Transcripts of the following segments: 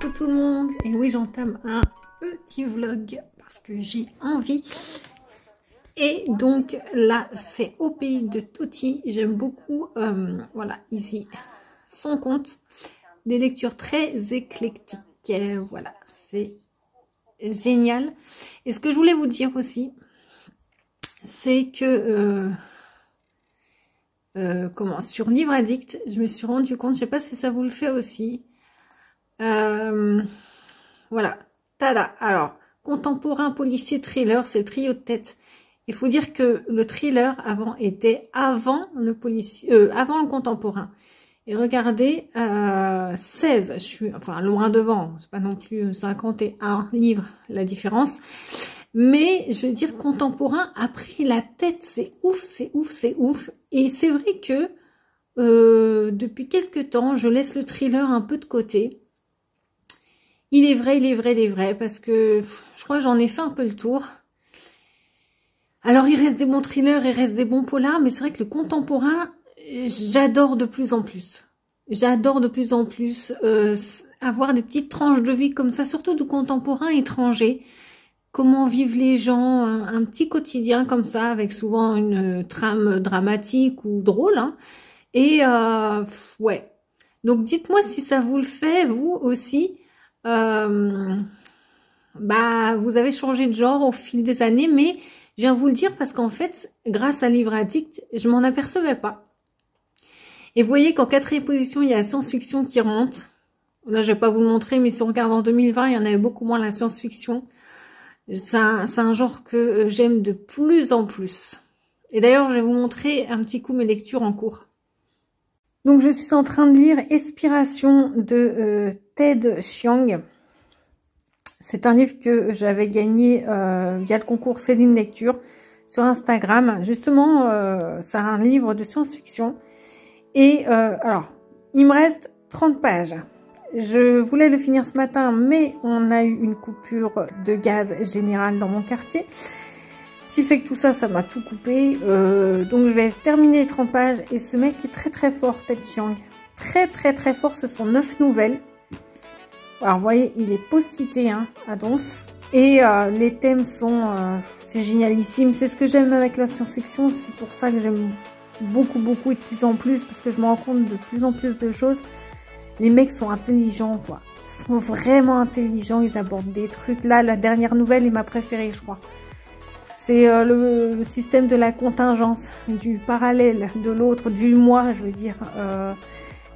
coucou tout le monde Et oui, j'entame un petit vlog parce que j'ai envie. Et donc là, c'est au pays de Toti. J'aime beaucoup, euh, voilà, ici, son compte. Des lectures très éclectiques. Voilà, c'est génial. Et ce que je voulais vous dire aussi, c'est que... Euh, euh, comment sur Livre Addict, je me suis rendu compte, je sais pas si ça vous le fait aussi, euh, voilà. Tada. Alors, contemporain, policier, thriller, c'est le trio de tête. Il faut dire que le thriller avant était avant le policier, euh, avant le contemporain. Et regardez, euh, 16, je suis enfin loin devant, c'est pas non plus 51 livres la différence. Mais je veux dire, contemporain a pris la tête, c'est ouf, c'est ouf, c'est ouf. Et c'est vrai que euh, depuis quelques temps, je laisse le thriller un peu de côté. Il est vrai, il est vrai, il est vrai, parce que je crois que j'en ai fait un peu le tour. Alors, il reste des bons thrillers, il reste des bons polars, mais c'est vrai que le contemporain, j'adore de plus en plus. J'adore de plus en plus euh, avoir des petites tranches de vie comme ça, surtout du contemporain étranger. Comment vivent les gens, un, petit quotidien comme ça, avec souvent une trame dramatique ou drôle. Hein. Et euh, ouais. Donc dites-moi si ça vous le fait, vous aussi. Euh, bah, vous avez changé de genre au fil des années, mais je viens vous le dire parce qu'en fait, grâce à Livre Addict, je m'en apercevais pas. Et vous voyez qu'en quatrième position, il y a la science-fiction qui remonte. Là, je vais pas vous le montrer, mais si on regarde en 2020, il y en avait beaucoup moins la science-fiction. C'est un, genre que euh, j'aime de plus en plus. Et d'ailleurs, je vais vous montrer un petit coup mes lectures en cours. Donc, je suis en train de lire Expiration de euh, Ted Chiang. C'est un livre que j'avais gagné euh, via le concours Céline Lecture sur Instagram. Justement, euh, c'est un livre de science-fiction. Et euh, alors, il me reste 30 pages. Je voulais le finir ce matin, mais on a eu une coupure de gaz générale dans mon quartier. Ce qui fait que tout ça, ça m'a tout coupé. Donc je vais terminer les 30 pages. Et ce mec est très très fort, Ted Chiang. Très très très fort. Ce sont 9 nouvelles. Alors, vous voyez, il est postité, hein, à Donf. Et euh, les thèmes sont... Euh, c'est génialissime. C'est ce que j'aime avec la science-fiction. C'est pour ça que j'aime beaucoup, beaucoup et de plus en plus. Parce que je me rends compte de plus en plus de choses. Les mecs sont intelligents, quoi. Ils sont vraiment intelligents. Ils abordent des trucs. Là, la dernière nouvelle est ma préférée, je crois. C'est euh, le, système de la contingence, du parallèle, de l'autre, du moi, je veux dire.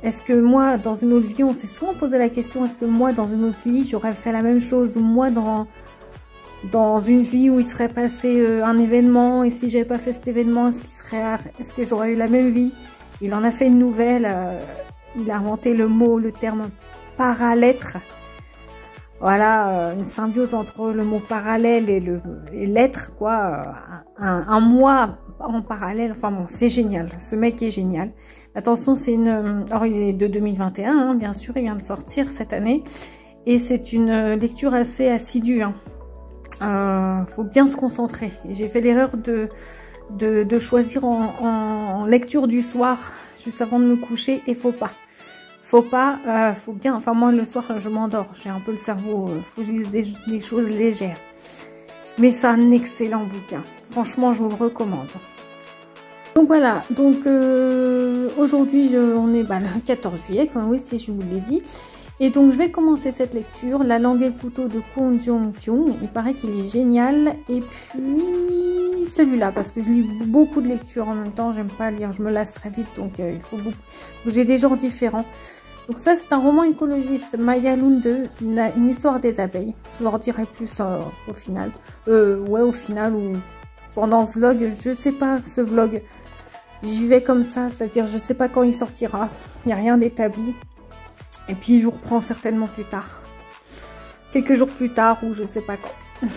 Est-ce que moi, dans une autre vie, on s'est souvent posé la question, est-ce que moi, dans une autre vie, j'aurais fait la même chose Ou moi, dans, une vie où il serait passé euh, un événement, et si j'avais pas fait cet événement, est-ce est-ce que j'aurais eu la même vie? Il en a fait une nouvelle, euh, il a inventé le mot, le terme parallètre. Voilà, euh, une symbiose entre le mot parallèle et le l'être, quoi. Un moi en parallèle, enfin bon, c'est génial. Ce mec est génial. Attention, c'est une... Alors, il est de 2021, hein, bien sûr, il vient de sortir cette année. Et c'est une lecture assez assidue. Hein. Euh, faut bien se concentrer. J'ai fait l'erreur de, choisir en, lecture du soir, juste avant de me coucher, et faut pas. Faut pas, euh, faut bien... Enfin, moi, le soir, je m'endors. J'ai un peu le cerveau... Euh, faut que des, des choses légères. Mais c'est un excellent bouquin. Franchement, je vous le recommande. Donc voilà, donc euh, aujourd'hui on est bah, le 14 juillet, comme oui si je vous l'ai dit. Et donc je vais commencer cette lecture, La langue et le couteau de Kwon Jong-kyung. Il paraît qu'il est génial. Et puis celui-là, parce que je lis beaucoup de lectures en même temps, j'aime pas lire, je me lasse très vite, donc euh, il faut beaucoup. J'ai des genres différents. Donc ça c'est un roman écologiste, Maya Lunde, une, une, histoire des abeilles. Je vous en dirai plus euh, au final. Euh, ouais au final ou pendant ce vlog, je sais pas ce vlog. J'y vais comme ça, c'est-à-dire je sais pas quand il sortira. Il n'y a rien d'établi. Et puis je vous reprends certainement plus tard. Quelques jours plus tard ou je sais pas quand.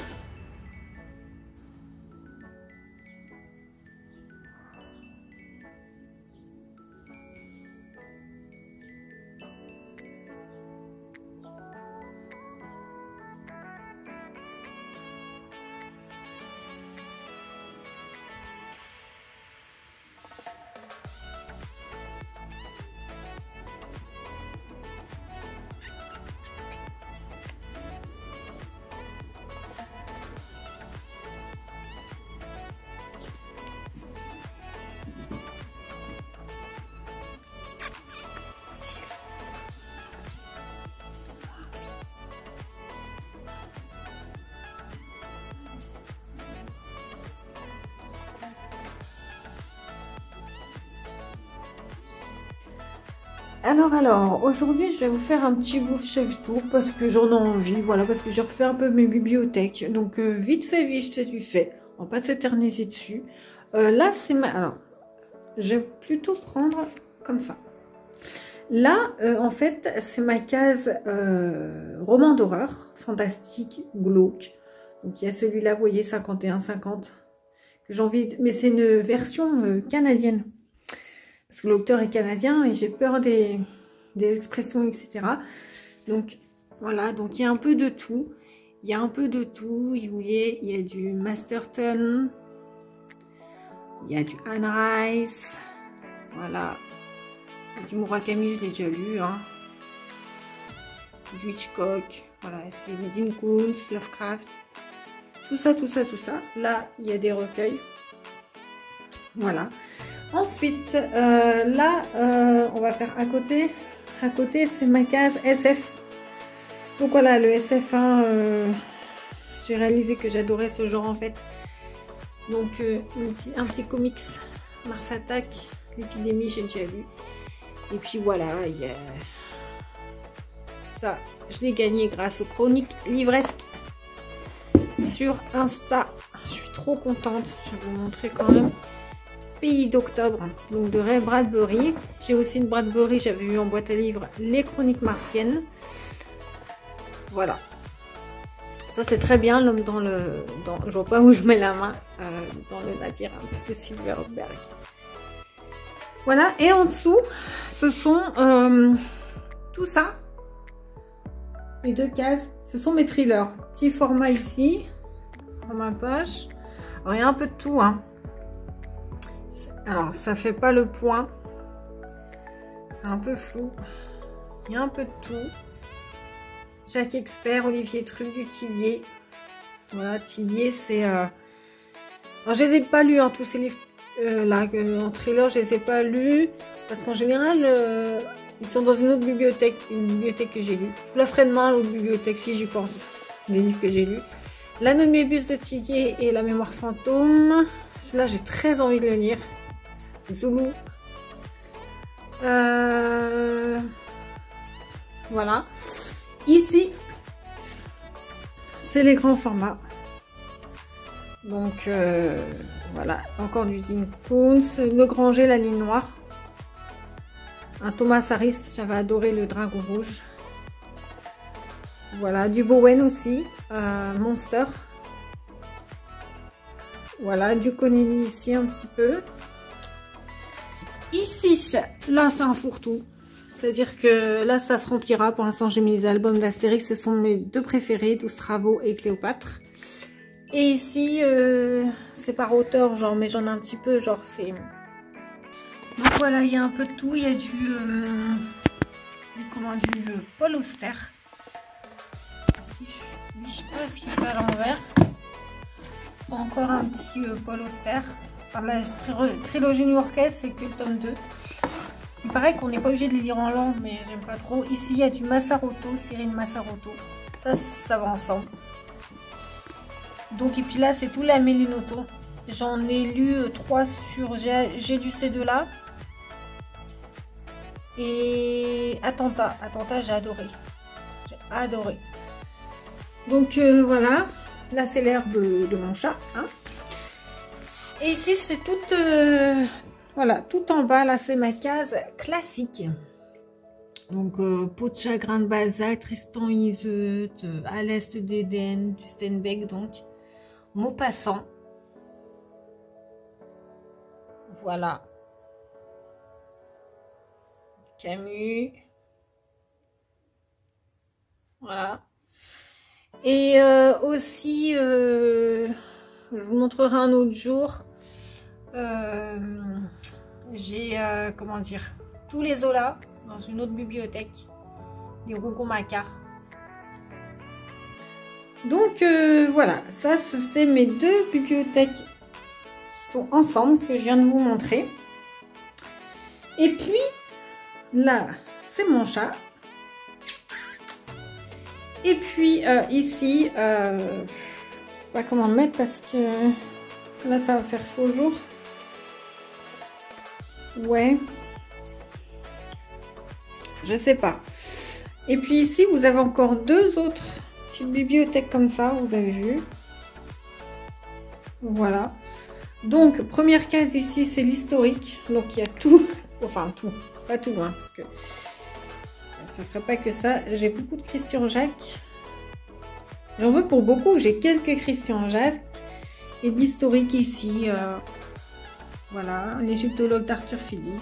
Alors alors, aujourd'hui je vais vous faire un petit bouffe chef tour parce que j'en ai envie, voilà, parce que j'ai refait un peu mes bibliothèques. Donc euh, vite fait, vite fait, du fait. On va pas s'éterniser dessus. Euh, là c'est ma... Alors, je vais plutôt prendre comme ça. Là, euh, en fait, c'est ma case roman d'horreur, fantastique, glauque. Donc il y a celui-là, vous voyez, 51-50, que j'ai envie... Mais c'est une version canadienne parce que l'auteur est canadien et j'ai peur des, expressions, etc. Donc, voilà, donc il y a un peu de tout. Il y a un peu de tout. Il y a du Masterton. Il y a du Anne Rice. Voilà. Du Murakami, je l'ai déjà lu. Hein. Du Hitchcock. Voilà, c'est Dean Koontz, Lovecraft. Tout ça, tout ça, tout ça. Là, il y a des recueils. Voilà. Ensuite, euh, là, euh, on va faire à côté. À côté, c'est ma case SF. Donc voilà, le SF1, euh, j'ai réalisé que j'adorais ce genre en fait. Donc un petit comics, Mars Attack, l'épidémie, j'ai déjà lu. Et puis voilà, ça, je l'ai gagné grâce aux chroniques livresques sur Insta. Je suis trop contente, je vais vous montrer quand même. Pays d'octobre, donc de Ray Bradbury. J'ai aussi une Bradbury, j'avais vu en boîte à livres Les Chroniques Martiennes. Voilà. Ça c'est très bien, l'homme dans le... Dans, je vois pas où je mets la main, euh, dans le labyrinthe de Silverberg. Voilà, et en dessous, ce sont euh, tout ça. Les deux cases, ce sont mes thrillers. Petit format ici, dans ma poche. Alors il y a un peu de tout, hein. Alors, ça fait pas le point. C'est un peu flou. Il y a un peu de tout. Jacques Expert, Olivier Truc du Tillier. Voilà, Tillier, c'est... Euh... Alors, je les ai pas lus, hein, tous ces livres euh, là, en thriller, je les ai pas lus. Parce qu'en général, euh, ils sont dans une autre bibliothèque, une bibliothèque que j'ai lue. Je vous la ferai demain, l'autre bibliothèque, si j'y pense. Les livres que j'ai lus. L'anneau de Mébius de Tillier et la mémoire fantôme. Celui-là, j'ai très envie de le lire. Zoulou. Euh, voilà. Ici, c'est les grands formats. Donc, euh, voilà. Encore du Dean Koontz. Le Granger, la ligne noire. Un Thomas Harris. J'avais adoré le Dragon Rouge. Voilà. Du Bowen aussi. Euh, Monster. Voilà. Du Connelly ici un petit peu. Ici, là, c'est un fourre-tout. C'est-à-dire que là, ça se remplira. Pour l'instant, j'ai mis les albums d'Astérix. Ce sont mes deux préférés, 12 travaux et Cléopâtre. Et ici, euh, c'est par auteur, genre, mais j'en ai un petit peu, genre, c'est... Donc voilà, il y a un peu de tout. Il y a du... Euh, comment, du euh, Paul Auster. Ici, je, sais pas ce qu'il fait à l'envers. C'est encore un petit Paul Auster la trilogie new-yorkaise, c'est que le tome 2. Il paraît qu'on n'est pas obligé de les lire en langue, mais j'aime pas trop. Ici, il y a du Massaroto, Cyril Massaroto. Ça, ça va ensemble. Donc, et puis là, c'est tout la Mélinoto. J'en ai lu 3 sur... J'ai lu ces deux-là. Et Attentat. Attentat, j'ai adoré. J'ai adoré. Donc, euh, voilà. Là, c'est l'herbe de mon chat. Hein et ici, c'est tout, euh, voilà, tout en bas, là, c'est ma case classique. Donc, euh, Peau de chagrin de Tristan Iseut, euh, À l'Est d'Éden, du Steinbeck, donc. Maupassant. Voilà. Camus. Voilà. Et aussi, je vous montrerai un autre jour, euh, j'ai, euh, comment dire, tous les Zola dans une autre bibliothèque, les Rougon-Macquart. Donc euh, voilà, ça c'était mes deux bibliothèques qui sont ensemble que je viens de vous montrer. Et puis là, c'est mon chat. Et puis ici, je sais pas comment mettre parce que là ça va faire faux jour. Ouais. je sais pas. Et puis ici, vous avez encore deux autres petites bibliothèques comme ça, vous avez vu. Voilà. Donc, première case ici, c'est l'historique. Donc, il y a tout. Enfin, tout. Pas tout, hein, parce que ça ne ferait pas que ça. J'ai beaucoup de Christian Jacques. J'en veux pour beaucoup. J'ai quelques Christian Jacques. Et de l'historique ici. Euh, voilà, l'égyptologue d'Arthur Philippe.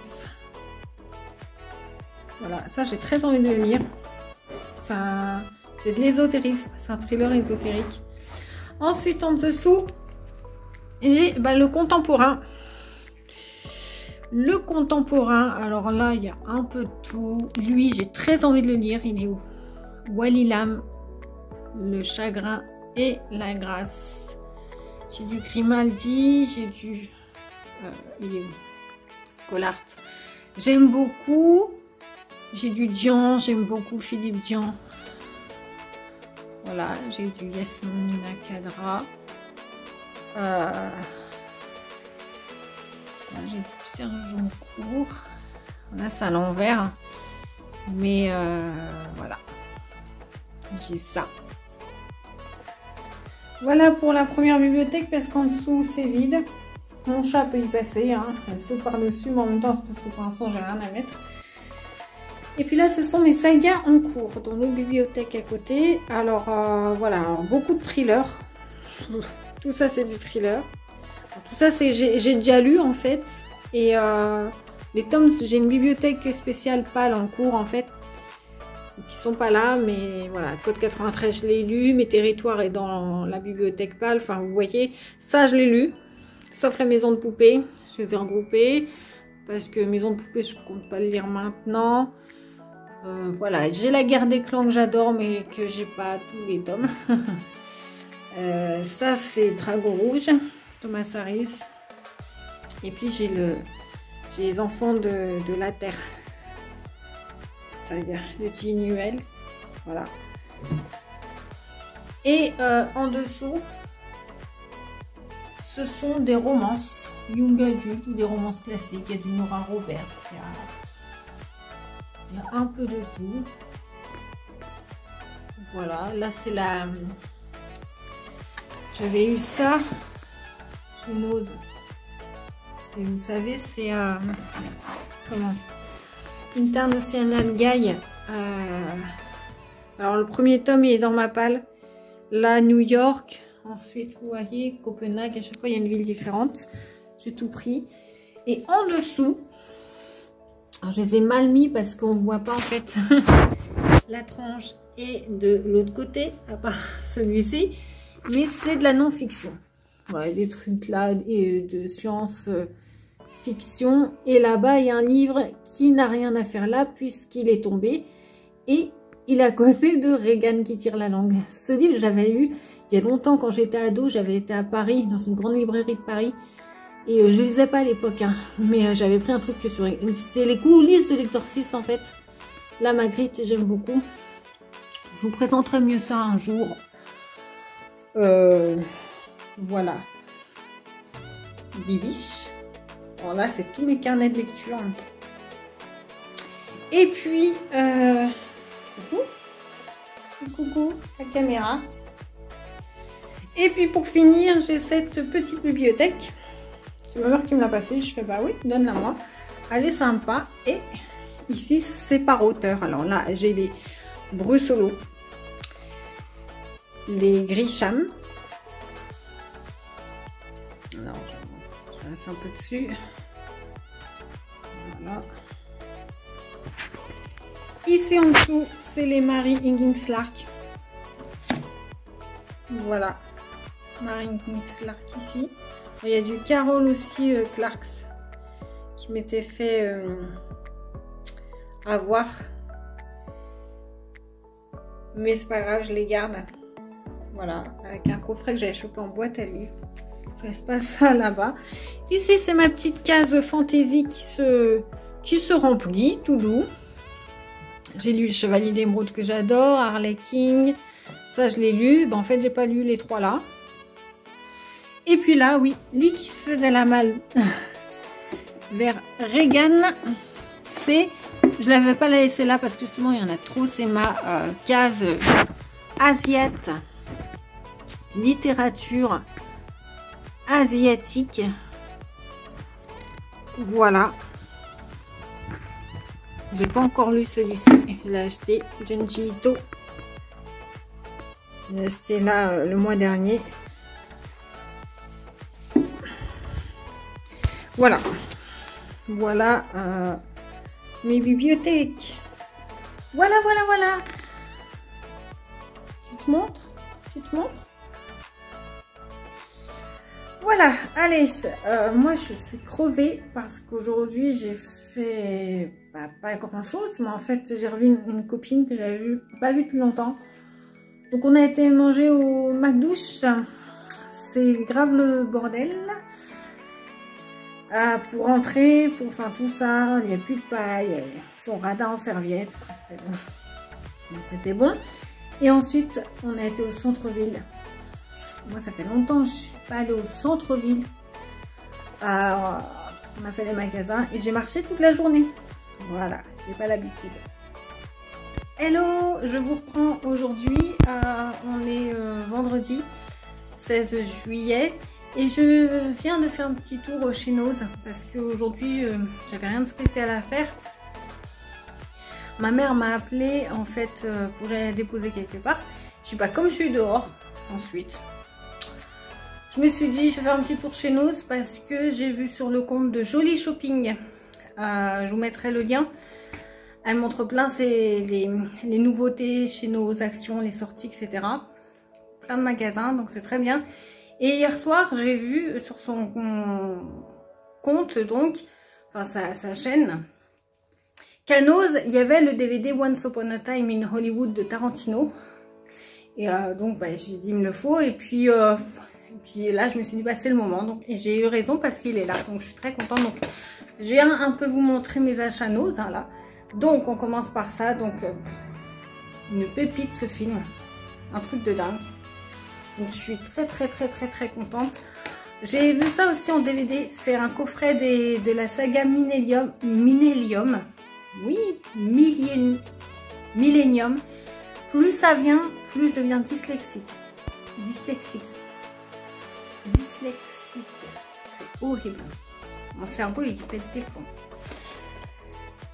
Voilà, ça j'ai très envie de le lire. C'est de l'ésotérisme, c'est un thriller ésotérique. Ensuite, en dessous, j'ai bah, le contemporain. Le contemporain, alors là, il y a un peu de tout. Lui, j'ai très envie de le lire. Il est où? Walilam, le chagrin et la grâce. J'ai du Grimaldi, j'ai du... Euh. J'aime beaucoup. J'ai du Dian, j'aime beaucoup Philippe Dian. Voilà, j'ai du Yasmina Kadra. Euh, j'ai du Serge Court. Là, c'est à l'envers. Mais euh, voilà. J'ai ça. Voilà pour la première bibliothèque parce qu'en dessous c'est vide. Mon chat peut y passer. Hein. Elle saute par-dessus, mais en même temps c'est parce que pour l'instant j'ai rien à mettre. Et puis là, ce sont mes sagas en cours dans nos bibliothèques à côté. Alors euh, voilà, beaucoup de thrillers. Tout ça, c'est du thriller. Tout ça, c'est j'ai déjà lu en fait. Et euh, les tomes, j'ai une bibliothèque spéciale pâle en cours en fait. Qui sont pas là, mais voilà, Code 93, je l'ai lu. Mes territoires est dans la bibliothèque pâle. Enfin, vous voyez, ça, je l'ai lu. Sauf la maison de poupée. Je les ai regroupés. Parce que maison de poupée, je compte pas le lire maintenant. Euh, voilà, j'ai la guerre des clans que j'adore, mais que j'ai pas tous les tomes. Euh, ça, c'est Dragon Rouge, Thomas Harris. Et puis, j'ai le les enfants de, la Terre. Ça veut dire le Tinuel. Voilà. Et euh, en dessous, ce sont des romances young adult ou des romances classiques. Il y a du Nora Roberts, il y a un peu de tout. Voilà, là c'est la... J'avais eu ça. Une vous savez, c'est... Euh... Comment? International Guy. Euh... Alors le premier tome il est dans ma palle. Là, New York. Ensuite, vous voyez, Copenhague. À chaque fois, il y a une ville différente. J'ai tout pris. Et en dessous, je les ai mal mis parce qu'on ne voit pas en fait la tranche est de l'autre côté, à part celui-ci. Mais c'est de la non-fiction. Des trucs là et de science-fiction. Et là-bas, il y a un livre qui n'a rien à faire là puisqu'il est tombé. Et il est à côté de Reagan qui tire la langue. Ce livre, j'avais eu il y a longtemps quand j'étais ado. J'avais été à Paris, dans une grande librairie de Paris. Et euh, je ne lisais pas à l'époque, hein. mais euh, j'avais pris un truc sur... C'était les coulisses de l'exorciste en fait. La Magritte, j'aime beaucoup. Je vous présenterai mieux ça un jour. Euh, voilà. Bibiche. Alors là, c'est tous mes carnets de lecture. Et puis, coucou. Coucou, la caméra. Et puis pour finir, j'ai cette petite bibliothèque. C'est ma mère qui me l'a passé. Je fais bah oui, donne-la moi. Elle est sympa. Et ici, c'est par hauteur. Alors là, j'ai les Brussolo, les Grisham. Alors, je laisse un peu dessus. Voilà. Ici en dessous, c'est les Marie Higgins Lark. Voilà. Marie Higgins Lark ici. Il y a du Carole aussi, euh, Clarks. Je m'étais fait euh, avoir. Mais c'est pas grave, je les garde. Voilà, avec un coffret que j'avais chopé en boîte à livres. Je laisse pas ça là-bas. Ici, c'est ma petite case se, qui se remplit, tout doux. J'ai lu le Chevalier d'Émeraude que j'adore, Harley King. Ça, je l'ai lu. Ben, en fait, j'ai pas lu les trois là. Et puis là, oui, lui qui se faisait la malle vers Reagan, c'est je ne l'avais pas laissé là parce que sinon il y en a trop. C'est ma euh, case asiate, littérature asiatique. Voilà. J'ai pas encore lu celui-ci. Je l'ai acheté. Junji Ito. Je l'ai acheté là euh, le mois dernier. Voilà. Voilà euh, mes bibliothèques. Voilà, voilà, voilà. Tu te montres? Tu te montres? Voilà, allez, euh, moi je suis crevée parce qu'aujourd'hui j'ai fait bah, pas grand chose, mais en fait j'ai revu une, copine que j'avais pas vue depuis longtemps. Donc on a été manger au McDouche, c'est grave le bordel. Ah, pour rentrer, pour faire tout ça, il n'y a plus de paille, son radar en serviette, c'était bon. Et ensuite, on a été au centre-ville. Moi, ça fait longtemps que je suis pas allée au centre-ville. On a fait les magasins et j'ai marché toute la journée. Voilà, j'ai pas l'habitude. Hello, je vous reprends aujourd'hui. Euh, on est euh, vendredi 16 juillet. Et je viens de faire un petit tour chez Nose parce qu'aujourd'hui, euh, j'avais rien de spécial à faire. Ma mère m'a appelé en fait euh, pour aller la déposer quelque part. Je sais pas, comme je suis dehors ensuite, je me suis dit je vais faire un petit tour chez Nose parce que j'ai vu sur le compte de Joli Shopping. Euh, je vous mettrai le lien. Elle montre plein les, les nouveautés chez nos actions, les sorties, etc. Plein de magasins, donc c'est très bien. Et hier soir, j'ai vu sur son compte, donc, enfin sa, chaîne, Canos, il y avait le DVD Once Upon a Time in Hollywood de Tarantino. Et euh, donc, bah, j'ai dit, il me le faut. Et puis, euh, puis là, je me suis dit, bah, c'est le moment. Donc, j'ai eu raison parce qu'il est là. Donc, je suis très contente. Donc, j'ai un, un, peu vous montrer mes achats Nose, hein, là. Donc, on commence par ça. Donc, euh, une pépite ce film. Un truc de dingue. Donc je suis très très très très très contente. J'ai vu ça aussi en DVD. C'est un coffret de la saga Millennium. Millennium. Oui, Millennium. Plus ça vient, plus je deviens dyslexique. Dyslexique. Dyslexique. C'est horrible. Mon cerveau, il pète des plombs.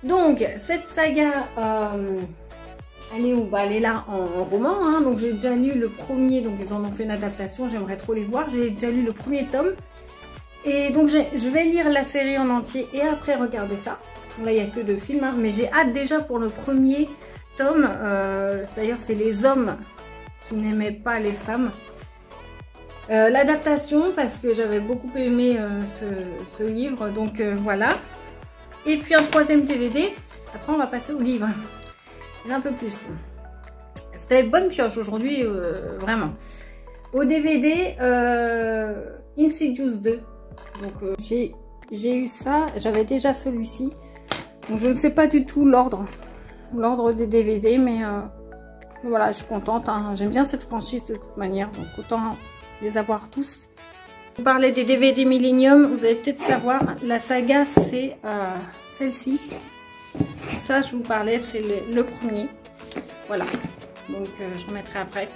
Donc, cette saga... Euh, elle est où bah, est là en, roman, hein. donc j'ai déjà lu le premier, donc ils en ont fait une adaptation, j'aimerais trop les voir. J'ai déjà lu le premier tome. Et donc je vais lire la série en entier et après regarder ça. Là, il n'y a que deux films, hein. mais j'ai hâte déjà pour le premier tome. Euh, d'ailleurs, c'est les hommes qui n'aimaient pas les femmes. Euh, l'adaptation, parce que j'avais beaucoup aimé euh, ce, livre, donc voilà. Et puis un troisième DVD. Après, on va passer au livre un peu plus. C'était bonne pioche aujourd'hui, euh, vraiment. Au DVD, euh, Insidious 2. Donc euh, j'ai eu ça, j'avais déjà celui-ci. Donc je ne sais pas du tout l'ordre, l'ordre des DVD, mais voilà, je suis contente. Hein. J'aime bien cette franchise de toute manière, donc autant les avoir tous. Vous parlez des DVD Millennium, vous allez peut-être savoir, la saga c'est celle-ci. Ça, je vous parlais, c'est le, premier. Voilà. Donc, euh, je remettrai après.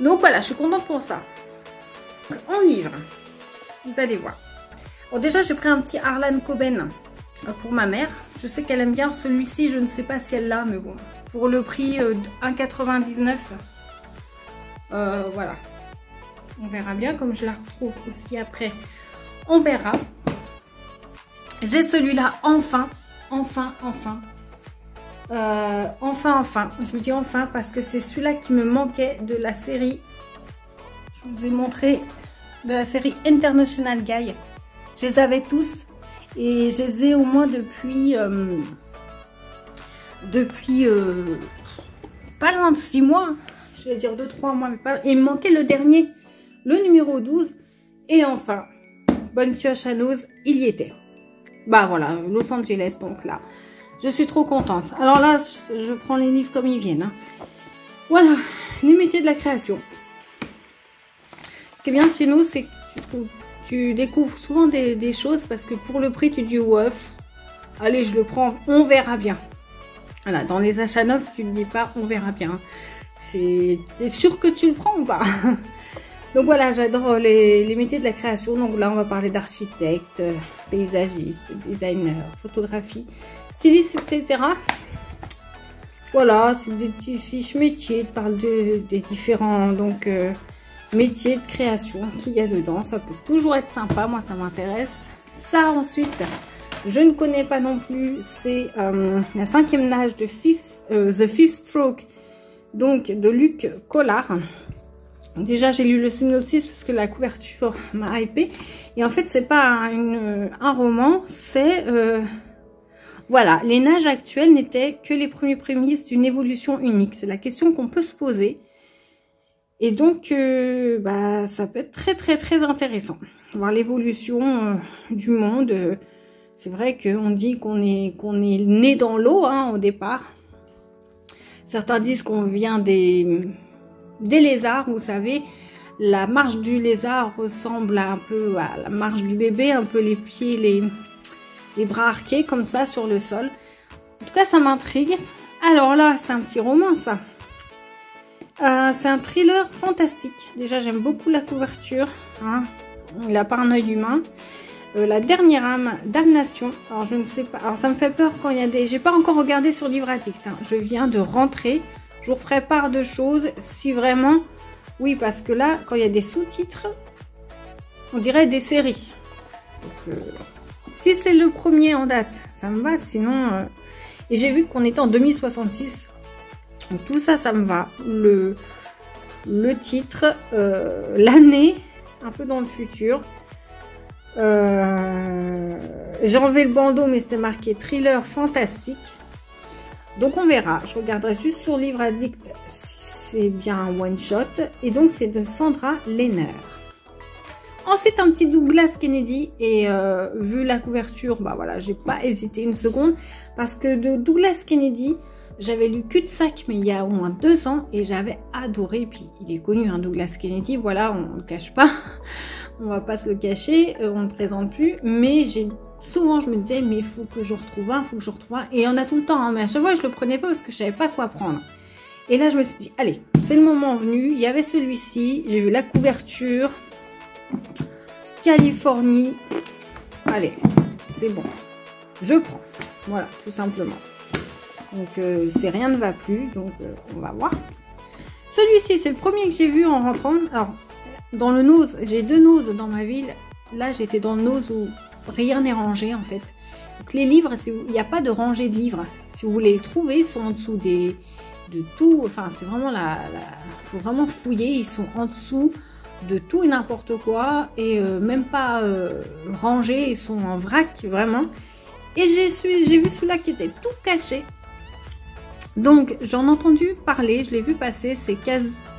Donc, voilà, je suis contente pour ça. en livre, vous allez voir. Bon, déjà, j'ai pris un petit Arlan Coben euh, pour ma mère. Je sais qu'elle aime bien celui-ci. Je ne sais pas si elle l'a, mais bon. Pour le prix euh, 1,99. Euh, voilà. On verra bien, comme je la retrouve aussi après. On verra. J'ai celui-là, enfin enfin, enfin. Euh, enfin, enfin. Je vous dis enfin parce que c'est celui-là qui me manquait de la série. Je vous ai montré de la série International Guy. Je les avais tous et je les ai au moins depuis... Euh, depuis euh, pas loin de 6 mois. Je vais dire 2-3 mois. Mais pas... Et il me manquait le dernier, le numéro 12. Et enfin, bonne pioche à il y était. Bah voilà, Los Angeles, donc là. Je suis trop contente. Alors là, je prends les livres comme ils viennent. Hein. Voilà, les métiers de la création. Ce qui est bien chez nous, c'est que tu, découvres souvent des, choses parce que pour le prix, tu dis ouf. Allez, je le prends, on verra bien. Voilà, dans les achats neufs, tu ne dis pas, on verra bien. C'est sûr que tu le prends ou pas? Donc voilà, j'adore les, métiers de la création. Donc là, on va parler d'architecte, paysagiste, designer, photographie, styliste, etc. Voilà, c'est des petits fiches métiers. parle de, des différents donc euh, métiers de création qu'il y a dedans. Ça peut toujours être sympa. Moi, ça m'intéresse. Ça, ensuite, je ne connais pas non plus. C'est euh, la cinquième nage de euh, The Fifth Stroke, donc de Luc Collard. Déjà, j'ai lu le synopsis parce que la couverture m'a hypé. Et en fait, c'est pas un, roman, c'est... Euh, voilà, les nages actuels n'étaient que les premiers prémices d'une évolution unique. C'est la question qu'on peut se poser. Et donc, euh, bah, ça peut être très, très, très intéressant. Voir l'évolution euh, du monde. C'est vrai qu'on dit qu'on est, qu'on est né dans l'eau hein, au départ. Certains disent qu'on vient des des lézards, vous savez, la marche du lézard ressemble un peu à la marche du bébé, un peu les pieds, les, bras arqués comme ça sur le sol. En tout cas, ça m'intrigue. Alors là, c'est un petit roman, ça. Euh, c'est un thriller fantastique. Déjà, j'aime beaucoup la couverture. Hein. Il n'a pas un œil humain. Euh, la dernière âme, Damnation. Alors, je ne sais pas. Alors, ça me fait peur quand il y a des... J'ai pas encore regardé sur Livre Addict. Hein. Je viens de rentrer. Je vous ferai part de choses si vraiment... Oui, parce que là, quand il y a des sous-titres, on dirait des séries. Euh, si c'est le premier en date, ça me va. Sinon... Euh, et j'ai vu qu'on était en 2066. Donc tout ça, ça me va. Le, le titre, euh, l'année, un peu dans le futur. j'ai enlevé le bandeau, mais c'était marqué thriller fantastique. Donc on verra. Je regarderai juste sur Livre Addict si c'est bien un one-shot. Et donc c'est de Sandra Lehner. Ensuite un petit Douglas Kennedy. Et euh, vu la couverture, bah voilà, j'ai pas hésité une seconde. Parce que de Douglas Kennedy, j'avais lu Cul-de-sac, mais il y a au moins deux ans. Et j'avais adoré. Puis il est connu, hein, Douglas Kennedy. Voilà, on ne le cache pas. on va pas se le cacher. Euh, on ne le présente plus. Mais j'ai souvent je me disais mais il faut que je retrouve un, il faut que je retrouve un. Et en a tout le temps, hein, mais à chaque fois je le prenais pas parce que je savais pas quoi prendre. Et là je me suis dit, allez, c'est le moment venu. Il y avait celui-ci, j'ai vu la couverture. Californie. Allez, c'est bon. Je prends. Voilà, tout simplement. Donc euh, rien ne va plus, donc euh, on va voir. Celui-ci, c'est le premier que j'ai vu en rentrant. Alors, dans le nose, j'ai deux noses dans ma ville. Là, j'étais dans le nose où rien n'est rangé en fait. Donc les livres, il n'y a pas de rangée de livres. Si vous voulez les trouver, ils sont en dessous des, de tout. Enfin, c'est vraiment la, faut vraiment fouiller. Ils sont en dessous de tout et n'importe quoi et euh, même pas euh, rangés. Ils sont en vrac vraiment. Et j'ai vu celui-là qui était tout caché. Donc j'en ai entendu parler, je l'ai vu passer. C'est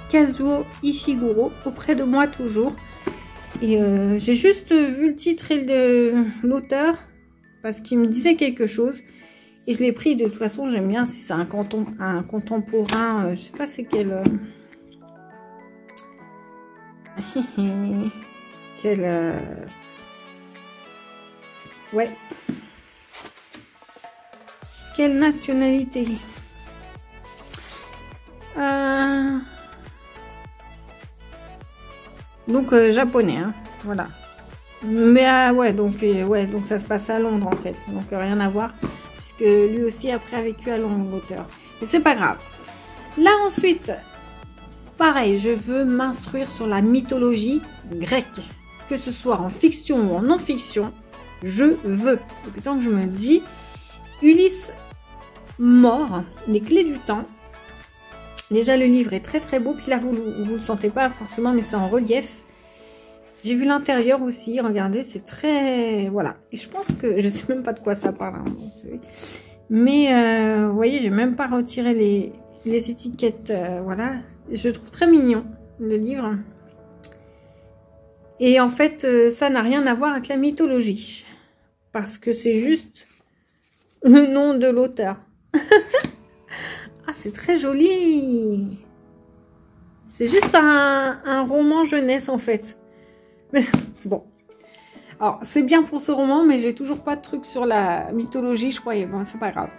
Kazuo Ishiguro auprès de moi toujours. Et euh, j'ai juste vu le titre et l'auteur parce qu'il me disait quelque chose. Et je l'ai pris, de toute façon, j'aime bien si c'est un, un contemporain, euh, je sais pas c'est quel... Euh, quel... Ouais. Quelle nationalité? Donc euh, japonais, hein, voilà. Mais ah, ouais, donc euh, ouais, donc ça se passe à Londres en fait, donc euh, rien à voir, puisque lui aussi après a vécu à Londres l'auteur. Mais c'est pas grave. Là ensuite, pareil, je veux m'instruire sur la mythologie grecque, que ce soit en fiction ou en non-fiction, je veux. Depuis tant que je me dis, Ulysse mort, les clés du temps, Déjà, le livre est très très beau. Puis là, vous ne le sentez pas forcément, mais c'est en relief. J'ai vu l'intérieur aussi. Regardez, c'est très... Voilà. Et je pense que... Je sais même pas de quoi ça parle. Hein, mais, euh, vous voyez, j'ai même pas retiré les, les étiquettes. Euh, voilà. Je trouve très mignon, le livre. Et en fait, euh, ça n'a rien à voir avec la mythologie. Parce que c'est juste le nom de l'auteur. Ah, c'est très joli C'est juste un, roman jeunesse, en fait. Bon. Alors, c'est bien pour ce roman, mais j'ai toujours pas de truc sur la mythologie, je croyais. Bon, c'est pas grave.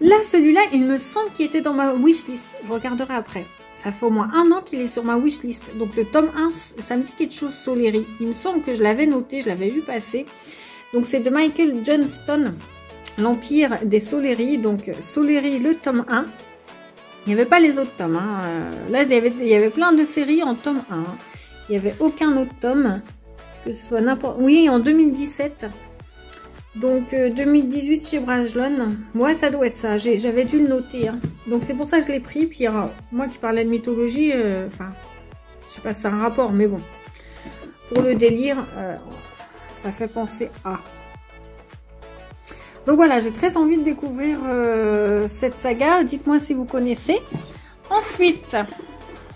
Là, celui-là, il me semble qu'il était dans ma wishlist. Je regarderai après. Ça fait au moins un an qu'il est sur ma wishlist. Donc le tome 1, ça me dit quelque chose Soleri. Il me semble que je l'avais noté, je l'avais vu passer. Donc c'est de Michael Johnston, L'Empire des Soleri. Donc Soleri, le tome 1. Il n'y avait pas les autres tomes. Hein. Euh, là, il y, avait, il y avait plein de séries en tome 1. Il n'y avait aucun autre tome. Que ce soit n'importe... Oui, en 2017. Donc 2018 euh, chez Brajlon. Moi, ça doit être ça. J'avais dû le noter. Hein. Donc c'est pour ça que je l'ai pris. Puis moi qui parlais de mythologie, euh, enfin, je sais pas si c'est un rapport, mais bon. Pour le délire, euh, ça fait penser à. Donc voilà, j'ai très envie de découvrir cette saga. Dites-moi si vous connaissez. Ensuite,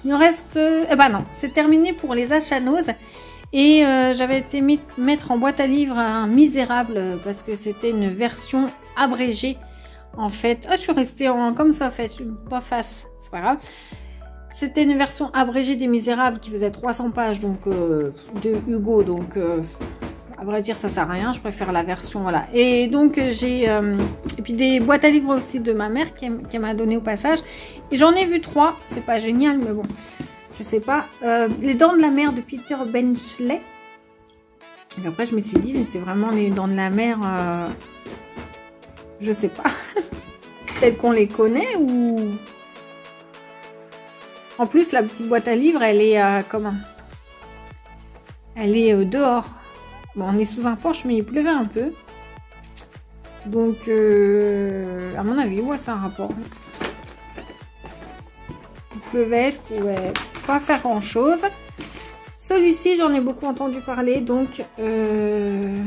il en reste... eh ben non, c'est terminé pour les achanoses. Et euh, j'avais été mettre en boîte à livres un misérable parce que c'était une version abrégée en fait. Ah, je suis restée en, comme ça en fait, je suis pas face, c'est pas grave. C'était une version abrégée des Misérables qui faisait 300 pages donc euh, de Hugo. Donc, euh, à vrai dire, ça sert à rien. Je préfère la version, voilà. Et donc, j'ai... et puis des boîtes à livres aussi de ma mère qui, m'a donné au passage. Et j'en ai vu trois. C'est pas génial, mais bon je sais pas. Euh, les dents de la mer de Peter Benchley. Et après, je me suis dit, c'est vraiment les dents de la mer. Euh, je sais pas. Peut-être qu'on les connaît ou. En plus, la petite boîte à livres, elle est euh, comment? Elle est dehors. Bon, on est sous un porche, mais il pleuvait un peu. Donc, à mon avis, ouais, c'est un rapport. Il pleuvait, je pouvais pas faire grand chose. Celui-ci, j'en ai beaucoup entendu parler, donc euh,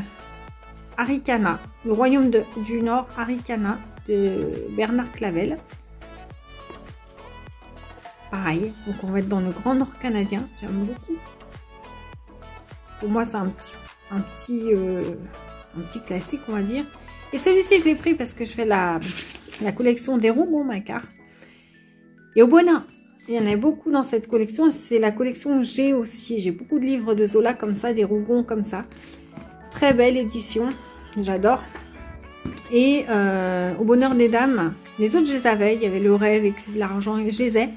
Arikana, le royaume du Nord, Arikana, de Bernard Clavel. Pareil, donc on va être dans le Grand Nord canadien, j'aime beaucoup. Pour moi, c'est un petit, un, petit, euh, un petit classique, on va dire. Et celui-ci, je l'ai pris parce que je fais la, collection des Rougon Macar. Et au bonheur, il y en a beaucoup dans cette collection. C'est la collection G aussi. J'ai beaucoup de livres de Zola comme ça, des rougons comme ça. Très belle édition. J'adore. Et euh, au bonheur des dames, les autres je les avais. Il y avait le rêve et l'argent. Je les ai.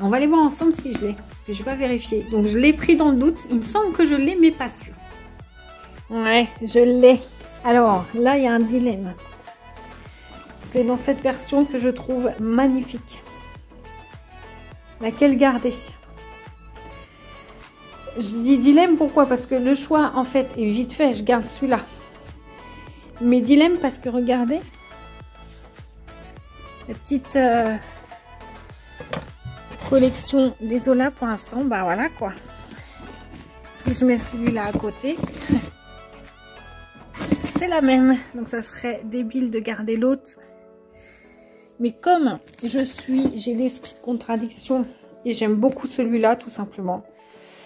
On va les voir ensemble si je l'ai. Parce que je n'ai pas vérifié. Donc je l'ai pris dans le doute. Il me semble que je l'ai, mais pas sûr. Ouais, je l'ai. Alors là, il y a un dilemme. Je l'ai dans cette version que je trouve magnifique. Laquelle garder? Je dis dilemme pourquoi? Parce que le choix en fait est vite fait, je garde celui-là. Mais dilemme parce que regardez, la petite euh, collection des Zola pour l'instant, bah voilà quoi. Si je mets celui-là à côté, c'est la même. Donc ça serait débile de garder l'autre mais comme je suis, j'ai l'esprit de contradiction et j'aime beaucoup celui-là tout simplement.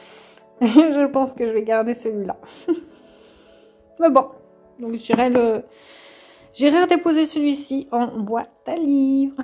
je pense que je vais garder celui-là. Mais bon, donc j'irai le... Déposer celui-ci en boîte à livres.